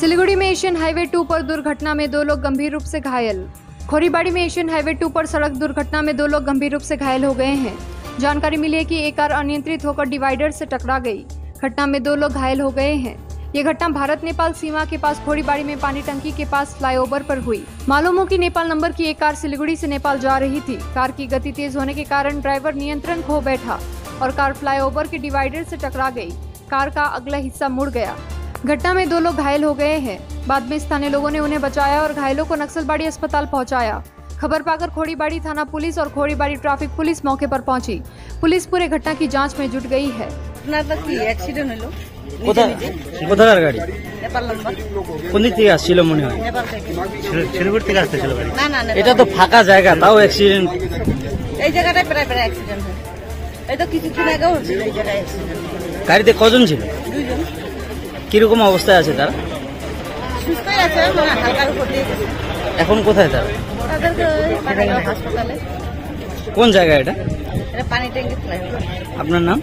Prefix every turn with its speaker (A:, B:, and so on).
A: सिलीगुड़ी में Asian highway to पर दुर्घटना में दो लोग गंभीर रूप से घायल। खोरीबाड़ी में एशियन हाईवे टू पर सड़क दुर्घटना में दो लोग गंभीर रूप से घायल हो गए हैं। जानकारी मिली है कि एक कार अनियंत्रित होकर डिवाइडर से टकरा गई। घटना में दो लोग घायल हो गए हैं। ये घटना भारत नेपाल सीमा के पास खोरीबाड़ी में पानी टंकी के पास फ्लाईओवर पर हुई। मालूम हो कि नेपाल नंबर की एक कार सिलीगुड़ी से नेपाल जा रही थी। कार की गति तेज होने के कारण ड्राइवर नियंत्रण खो बैठा और कार फ्लाईओवर के डिवाइडर से टकरा गई। कार का अगला हिस्सा मुड़ गया। घटना में दो लोग घायल हो गए हैं बाद में स्थानीय लोगों ने उन्हें बचाया और घायलों को नक्सलबाड़ी अस्पताल पहुंचाया खबर पाकर खोड़ीबाड़ी थाना पुलिस और खोड़ीबाड़ी ट्रैफिक पुलिस मौके पर पहुंची पुलिस पूरे घटना की जांच में जुट गई है
B: আপনার তো কি অ্যাক্সিডেন্ট হলো নিজে
C: কোথা
B: নিজে
C: কোথাকার গাড়ি
B: নেপাল নাম্বার
C: কোন দিক থেকে আসছিল মনে হয়
B: নেপাল থেকে
C: শিলিগুড়ি থেকে আসতেছিল গাড়ি
B: না না নেপাল।
C: এটা তো ফাঁকা জায়গা তাও অ্যাক্সিডেন্ট
B: এই জায়গাটায় প্রায় প্রায় অ্যাক্সিডেন্ট হয় এই তো কিছুক্ষণ আগেও হচ্ছিল এই জায়গায় অ্যাক্সিডেন্ট
C: গাড়িতে কজন ছিল
B: দুইজন
C: কীরকম অবস্থায় আছে তারা?
B: সুস্থই আছে মানে উপর
C: এখন কোথায় তারা?
B: হাসপাতালে।
C: কোন জায়গা এটা?
B: এটা পানি ট্যাঙ্কি
C: আপনার নাম?